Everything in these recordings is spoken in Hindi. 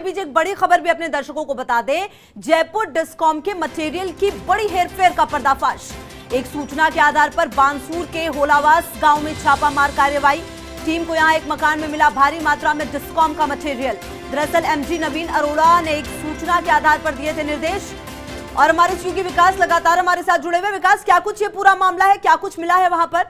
बीच एक बड़ी खबर भी अपने दर्शकों को बता दें, जयपुर डिस्कॉम के मटेरियल की बड़ी हेरफेर का पर्दाफाश। एक सूचना के आधार पर बांसूर के होलावास गाँव में छापामार कार्रवाई टीम को यहाँ एक मकान में मिला भारी मात्रा में डिस्कॉम का मटेरियल दरअसल एमजी नवीन अरोड़ा ने एक सूचना के आधार पर दिए थे निर्देश। और हमारे चूँकि विकास लगातार हमारे साथ जुड़े हुए। विकास, क्या कुछ ये पूरा मामला है? क्या कुछ मिला है वहाँ पर?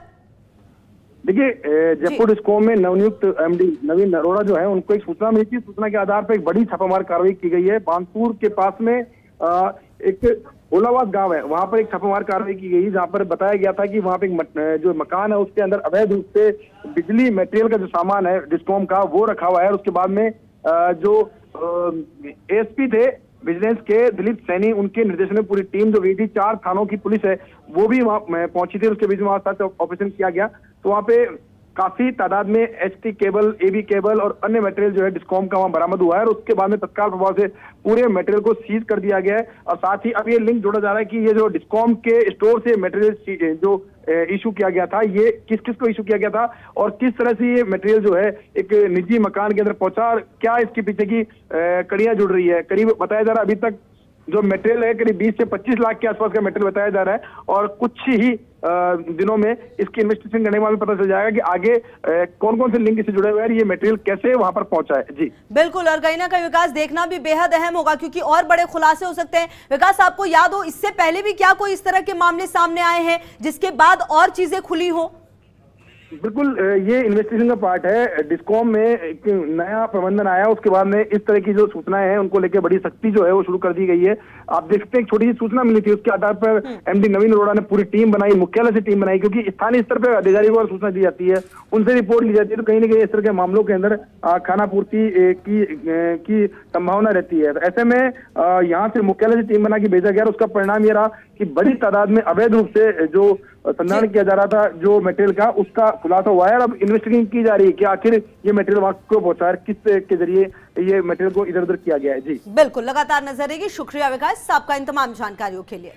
देखिए जयपुर डिस्कॉम में नवनियुक्त एमडी नवीन अरोड़ा जो है उनको एक सूचना मिली थी। सूचना के आधार पर एक बड़ी छापामार कार्रवाई की गई है। बानपुर के पास में एक ओलावास गाँव है। वहाँ पर एक छापामार कार्रवाई की गई जहाँ पर बताया गया था कि वहाँ पर एक जो मकान है उसके अंदर अवैध रूप से बिजली मटेरियल का जो सामान है डिस्कॉम का वो रखा हुआ है। और उसके बाद में जो एसपी थे विजिलेंस के दिलीप सैनी उनके निर्देशन में पूरी टीम जो गई थी चार थानों की पुलिस है वो भी वहाँ पहुँची थी। उसके बीच में वहाँ सर्च ऑपरेशन किया गया। तो वहाँ पे काफ़ी तादाद में एच केबल एबी केबल और अन्य मटेरियल जो है डिस्कॉम का वहाँ बरामद हुआ है और उसके बाद में तत्काल प्रभाव से पूरे मटेरियल को सीज कर दिया गया है। और साथ ही अब ये लिंक जोड़ा जा रहा है कि ये जो डिस्कॉम के स्टोर से मटेरियल जो इशू किया गया था, ये किस किस को इशू किया गया था और किस तरह से ये मटेरियल जो है एक निजी मकान के अंदर पहुँचा और क्या इसके पीछे की कड़ियाँ जुड़ रही है। करीब बताया जा रहा है अभी तक जो मटेरियल है, करीब 20 से 25 लाख के आसपास का मटेरियल बताया जा रहा है और कुछ ही दिनों में इसकी इन्वेस्टिगेशन करने के बाद पता चल जाएगा कि आगे कौन कौन से लिंक इससे जुड़े हुए हैं ये मटेरियल कैसे वहाँ पर पहुँचा है। जी। बिल्कुल, और कहीं ना कहीं विकास, देखना भी बेहद अहम होगा क्योंकि और बड़े खुलासे हो सकते हैं। विकास, आपको याद हो, इससे पहले भी क्या कोई इस तरह के मामले सामने आए हैं, जिसके बाद और चीज़ें खुली हो? बिल्कुल ये इन्वेस्टिगेशन का पार्ट है। डिस्कॉम में एक नया प्रबंधन आया उसके बाद में इस तरह की जो सूचनाएँ हैं उनको लेकर बड़ी सख्ती जो है वो शुरू कर दी गई है। आप देखते हैं एक छोटी सी सूचना मिली थी उसके आधार पर एमडी हम्म। नवीन अरोड़ा ने पूरी टीम बनाई मुख्यालय से टीम बनाई क्योंकि स्थानीय स्तर पर अधिकारियों को सूचना दी जाती है। उनसे रिपोर्ट ली जाती है तो कहीं ना कहीं इस तरह के मामलों के अंदर खाना पूर्ति की की संभावना रहती है। तो ऐसे में यहाँ से मुख्यालय से टीम बना के भेजा गया और उसका परिणाम ये रहा कि बड़ी तादाद में अवैध रूप से जो संधारण किया जा रहा था जो मटेरियल का उसका खुलासा हुआ है। और अब इन्वेस्टिगेशन की जा रही है कि आखिर ये मटेरियल वहाँ क्यों पहुँचा है किस के ज़रिए ये मटेरियल को इधर उधर किया गया है। जी। बिल्कुल लगातार नज़र रहेगी। शुक्रिया विकास आपका इन तमाम जानकारियों के लिए।